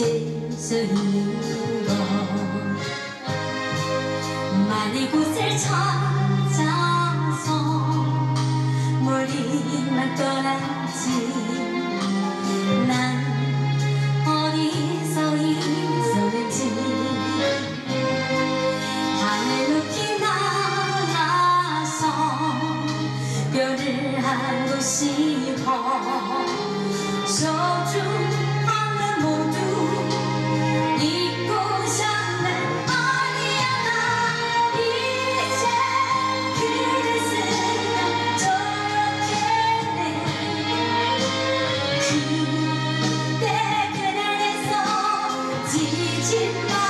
시스로 많은 곳을 찾아서 멀리만 떠나지. 난 어디서 있었는지 하늘 높이 날아서 별을 하고 싶어 소중 night.